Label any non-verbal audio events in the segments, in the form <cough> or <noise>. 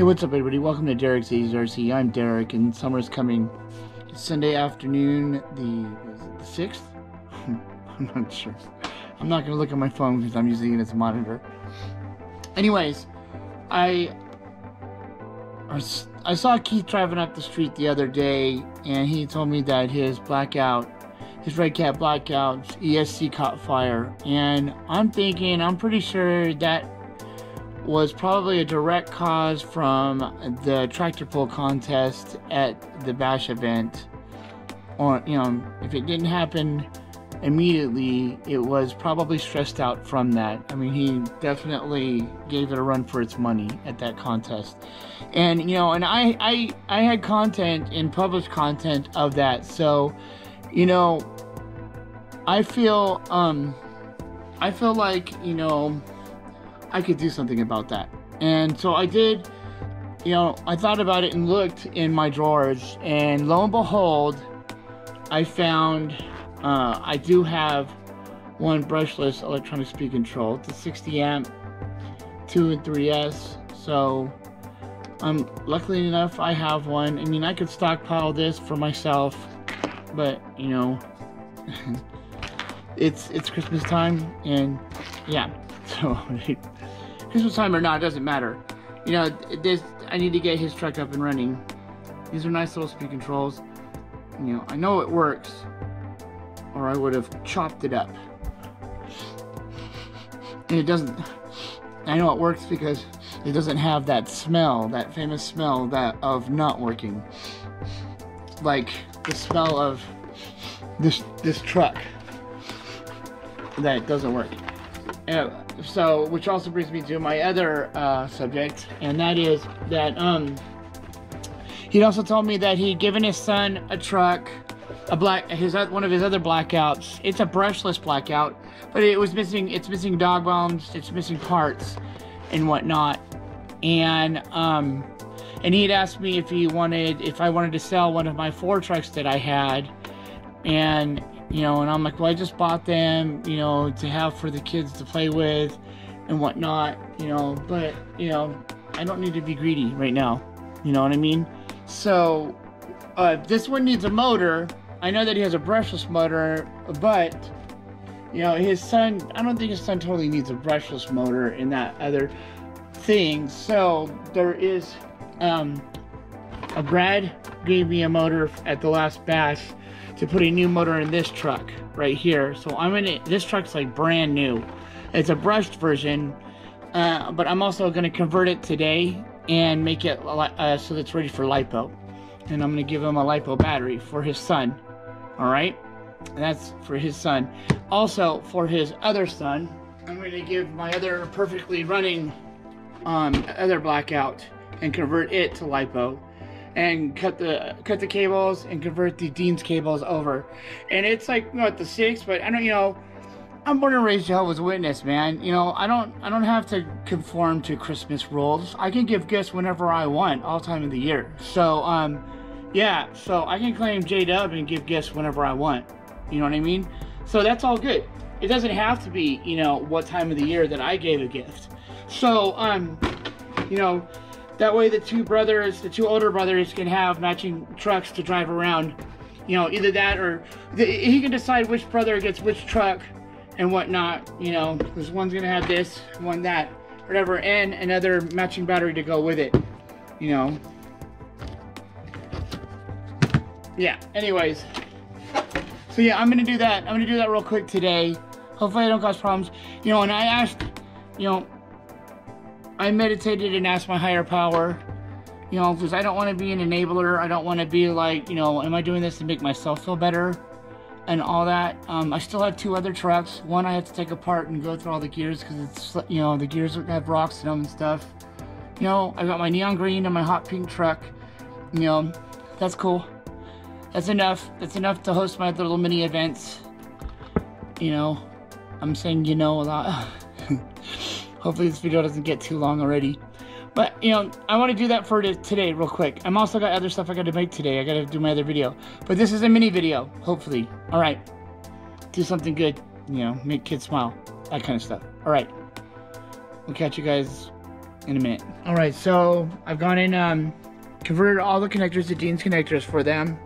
Hey, what's up, everybody? Welcome to Derrick's AZRC. I'm Derek, and summer's coming. It's Sunday afternoon, the the sixth. <laughs> I'm not sure. I'm not gonna look at my phone because I'm using it as a monitor. Anyways, I. I saw Keith driving up the street the other day, and he told me that his blackout, his Redcat blackout ESC caught fire, and I'm thinking, I'm pretty sure that was probably a direct cause from the tractor pull contest at the bash event. Or you know if it didn't happen immediately it was probably stressed out from that. I mean he definitely gave it a run for its money at that contest. And you know and i i i had content and published content of that. So you know i feel um i feel like you know I could do something about that. And so I did, you know, I thought about it and looked in my drawers, and lo and behold, I found uh, I do have one brushless electronic speed control. It's a 60 amp 2 and 3S. So, um, luckily enough, I have one. I mean, I could stockpile this for myself, but you know, <laughs> it's it's Christmas time, and yeah, <laughs> so. Christmas time or not, it doesn't matter. You know, this I need to get his truck up and running. These are nice little speed controls. You know, I know it works, or I would have chopped it up. And it doesn't. I know it works because it doesn't have that smell, that famous smell that of not working, like the smell of this this truck that doesn't work. Uh, so, which also brings me to my other uh, subject, and that is that um, he also told me that he'd given his son a truck, a black his one of his other blackouts. It's a brushless blackout, but it was missing. It's missing dog bones. It's missing parts and whatnot, and um, and he'd asked me if he wanted if I wanted to sell one of my four trucks that I had, and you know, and I'm like, well, I just bought them, you know, to have for the kids to play with and whatnot, you know, but, you know, I don't need to be greedy right now, you know what I mean? So, uh, this one needs a motor. I know that he has a brushless motor, but, you know, his son, I don't think his son totally needs a brushless motor in that other thing. So, there is, um, a Brad gave me a motor at the last bash to put a new motor in this truck right here. So I'm it. This truck's like brand new. It's a brushed version, uh, but I'm also going to convert it today and make it uh, so that it's ready for lipo. And I'm going to give him a lipo battery for his son. All right, and that's for his son. Also for his other son, I'm going to give my other perfectly running um, other blackout and convert it to lipo and cut the cut the cables and convert the Dean's cables over. And it's like you know, at the six, but I don't you know I'm born and raised Jehovah's Witness, man. You know, I don't I don't have to conform to Christmas rules. I can give gifts whenever I want, all time of the year. So um yeah, so I can claim J Dub and give gifts whenever I want. You know what I mean? So that's all good. It doesn't have to be, you know, what time of the year that I gave a gift. So um you know, that way, the two brothers, the two older brothers, can have matching trucks to drive around. You know, either that or the, he can decide which brother gets which truck and whatnot. You know, because one's gonna have this, one that, whatever, and another matching battery to go with it. You know. Yeah. Anyways. So yeah, I'm gonna do that. I'm gonna do that real quick today. Hopefully, I don't cause problems. You know, and I asked, you know, I meditated and asked my higher power, you know, because I don't want to be an enabler. I don't want to be like, you know, am I doing this to make myself feel better and all that. Um, I still have two other trucks. One I have to take apart and go through all the gears because it's, you know, the gears have rocks in them and stuff. You know, I got my neon green and my hot pink truck. You know, that's cool. That's enough. That's enough to host my little mini events. You know, I'm saying you know a lot. <laughs> Hopefully this video doesn't get too long already. But, you know, I want to do that for today real quick. I'm also got other stuff I got to make today. I got to do my other video. But this is a mini video, hopefully. All right. Do something good. You know, make kids smile. That kind of stuff. All right. We'll catch you guys in a minute. All right, so I've gone in, um, converted all the connectors to Dean's connectors for them.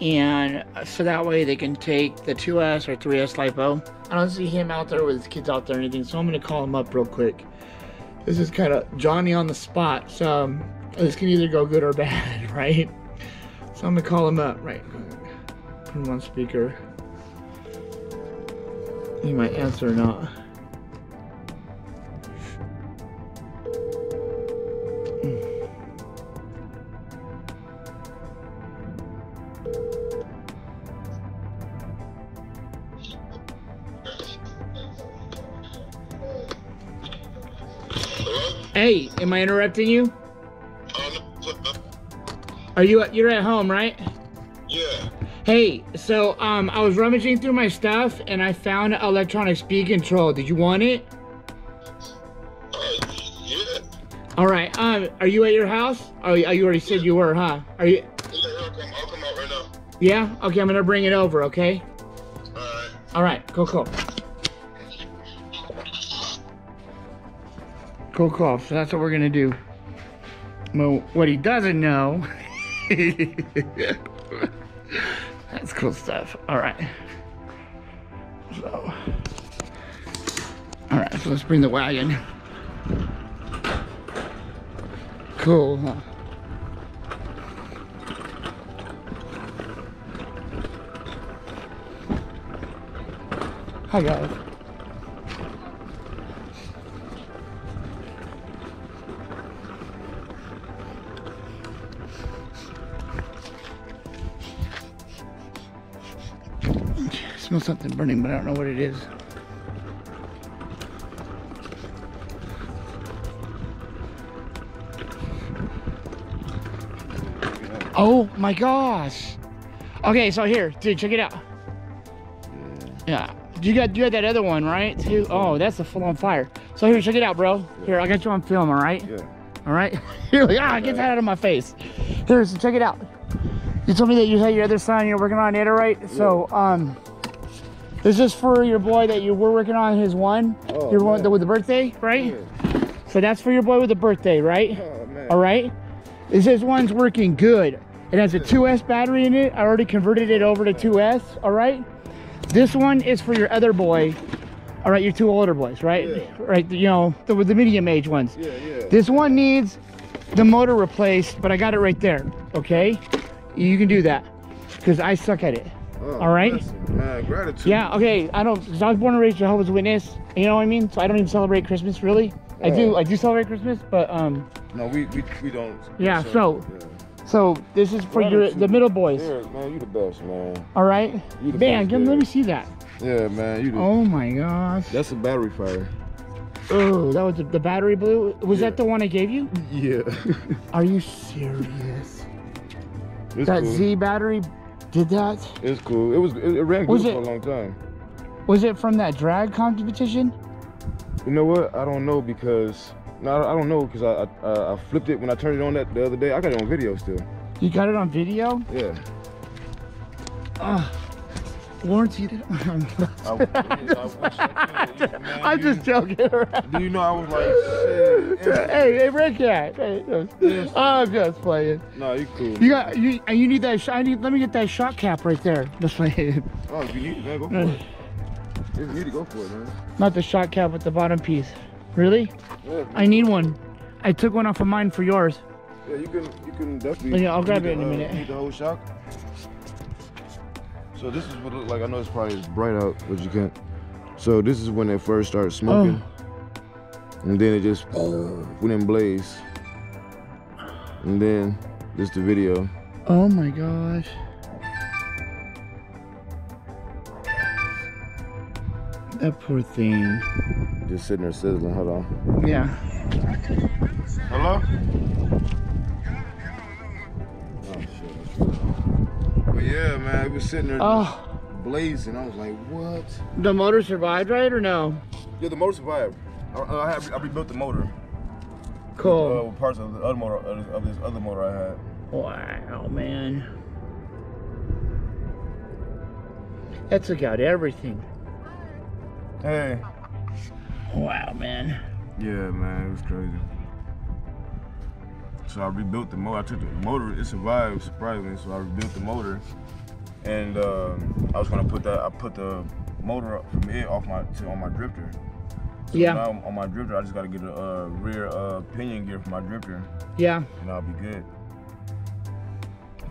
And uh, so that way they can take the 2S or 3S LiPo. I don't see him out there with his kids out there or anything, so I'm gonna call him up real quick. This is kind of Johnny on the spot, so um, this can either go good or <laughs> bad, right? So I'm gonna call him up, right? Put him on speaker. He might answer or not. Hey, am I interrupting you? Are you you're at home, right? Yeah. Hey, so um, I was rummaging through my stuff and I found an electronic speed control. Did you want it? Uh, yeah. All right. Um, are you at your house? Oh, you you already said you were, huh? Are you? Yeah, I'll come, I'll come out right now. Yeah. Okay, I'm gonna bring it over. Okay. Alright. All right. Cool. Cool. Cool. Cool. So that's what we're gonna do. Well, what he doesn't know. <laughs> that's cool stuff. All right. So. All right. So let's bring the wagon. Cool. Huh? Hi guys. Smell something burning, but I don't know what it is. Oh my gosh. Okay, so here, dude, check it out. Yeah. You got you had that other one, right? Too. Oh, that's a full on fire. So here, check it out, bro. Here, I got you on film, all right? Yeah. All right. <laughs> You're like, ah, get that out of my face. Here, so check it out. You told me that you had your other son. You're working on it, right? So, um, this is for your boy that you were working on his one. Oh, your one with the birthday, right? So that's for your boy with the birthday, right? Oh. All right. This is one's working good. It has a 2S battery in it. I already converted it over to 2S. All right. This one is for your other boy. All right, your two older boys, right? Yeah. Right. You know, the the medium age ones. Yeah, yeah. This one needs the motor replaced, but I got it right there. Okay. You can do that because I suck at it. Oh, all right. Man, gratitude. Yeah. Okay. I don't. Cause I was born and raised Jehovah's Witness. You know what I mean? So I don't even celebrate Christmas really. I do. Oh. I do celebrate Christmas, but um. No, we we, we don't. Yeah, so- So this is for your the middle boys. Yeah, man, you the best, man. All right. You the Man, best, let me see that. Yeah, man, you the. Oh my gosh. That's a battery fire. Oh, that was the, the battery blue. Was Yeah. that the one I gave you? <laughs> Yeah. Are you serious? it's that cool. Z battery did that? It's cool. It was. It, it ran good Was for a long time. Was it from that drag competition? You know what? I don't know because. No, I don't know because I I, I flipped it when I turned it on that the other day. I got it on video still. You got it on video? Yeah. Uh, <laughs> I, I could, <laughs> man. I'm just joking around. Do you know I was like, shit. <laughs> Hey, hey, Redcat. Hey, Yes. I'm just playing. No, you cool. You got you. and You need that. Sh- I need. Let me get that shock cap right there. Just playing. Oh, if you need it, man, go for it. If you need to go for it, man. Not the shock cap with the bottom piece. Really? Yeah, I need one. I took one off of mine for yours. yeah, you can, you can definitely. Yeah, I'll grab it in a uh, minute. Need the whole shock. So this is what it look like. I know it's probably it's bright out, but you can't. So this is when they first started smoking, Oh. and then it just went in blaze. And then this the video. Oh my gosh. That poor thing. Just sitting there sizzling. Hold on. Yeah. Hello? But yeah, man, it was sitting there Oh, blazing. I was like, what? the motor survived, right or no? Yeah, the motor survived. I, I, have, I rebuilt the motor. Cool. Uh, parts of the other motor of of this other motor I had. Wow, man. That took out everything. Hey. Wow, man. Yeah, man, it was crazy. So I rebuilt the motor. I took the motor. It survived surprisingly. So I rebuilt the motor, and um, I was gonna put that. I put the motor up from it off my to on my drifter. So Yeah. Now on my drifter, I just gotta get a uh, rear uh, pinion gear for my drifter, Yeah. and I'll be good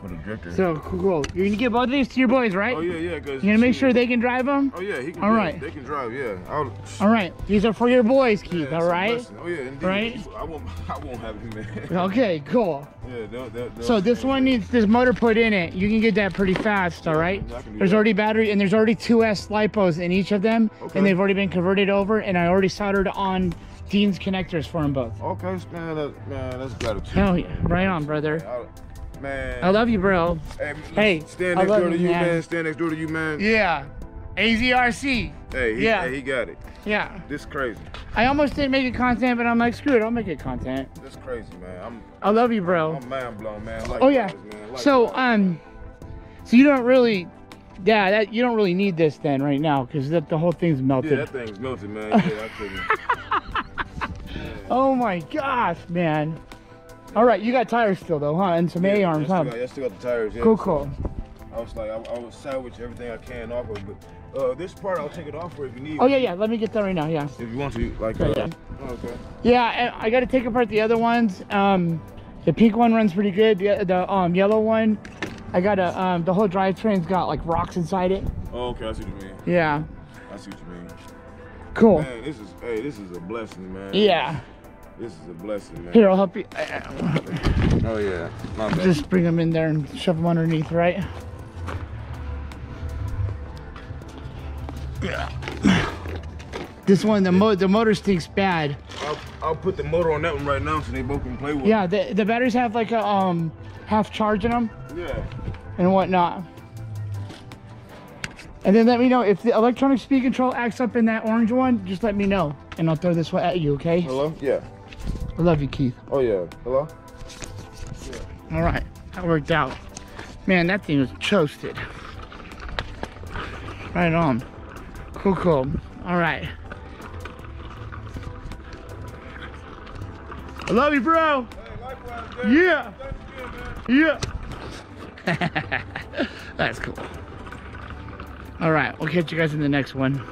the drifter. So cool. You're gonna give both of these to your boys, right? oh yeah, yeah. Cause You're gonna make sure they can drive them. Oh yeah, he can. All yeah. They can drive. Yeah. I'll, All right. These are for your boys, Keith. it's all a right. Oh yeah, indeed. Right? I won't. <laughs> I won't have him, man. <laughs> Okay. Cool. yeah. They'll, they'll, they'll So this one needs this motor put in it. You can get that pretty fast, all right? There's that. already battery and there's already two S lipos in each of them, Okay. and they've already been converted over. And I already soldered on Dean's connectors for them both. Okay, man. That, man, that's gratitude. Hell yeah, right on, brother. I- Man. I love you, bro. Hey, Hey, stand next door to you, man. man. Stand next door to you, man. Yeah, AZRC. Hey, he, Yeah. hey, he got it. Yeah, This crazy. I almost didn't make it content, but I'm like, screw it, I'll make it content. This crazy, man. I'm, I love you, bro. I'm mind blown, man. Like Oh yeah. Man. So Likewise. um, so you don't really, yeah, that you don't really need this then right now because the, the whole thing's melted. yeah, that thing's melted, man. Yeah, I you. <laughs> Oh my gosh, man. All right, you got tires still though, huh? And some A arms, huh? got, I still got the tires. Yeah. Cool, cool. I was like, I, I would salvage everything I can off of. But uh, this part, I'll take it off for if you need. Oh yeah, yeah. Let me get that right now. Yeah. If you want to, like. Okay, Uh, yeah. okay. Yeah, I, I got to take apart the other ones. Um, the pink one runs pretty good. The, the um yellow one, I got a um the whole drivetrain's got like rocks inside it. Oh, okay. I see what you mean. Yeah. I see what you mean. Cool. Man, this is hey, this is a blessing, man. Yeah. This is a blessing, man. Here, I'll help you. Oh yeah. My bad. Just bring them in there and shove them underneath, right? Yeah. This one, the mo the motor stinks bad. I'll, I'll put the motor on that one right now so they both can play with. Yeah, the the batteries have like a um half charge in them. Yeah. and whatnot. And then let me know if the electronic speed control acts up in that orange one. Just let me know, and I'll throw this one at you. Okay? Hello. Yeah. I love you, Keith. Oh yeah. Hello. All right, that worked out. Man, that thing was toasted. Right on. Cool, cool. All right. I love you, bro. Hey, likewise, Yeah. Thanks again, man. Yeah. <laughs> That's cool. All right, we'll catch you guys in the next one.